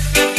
enough.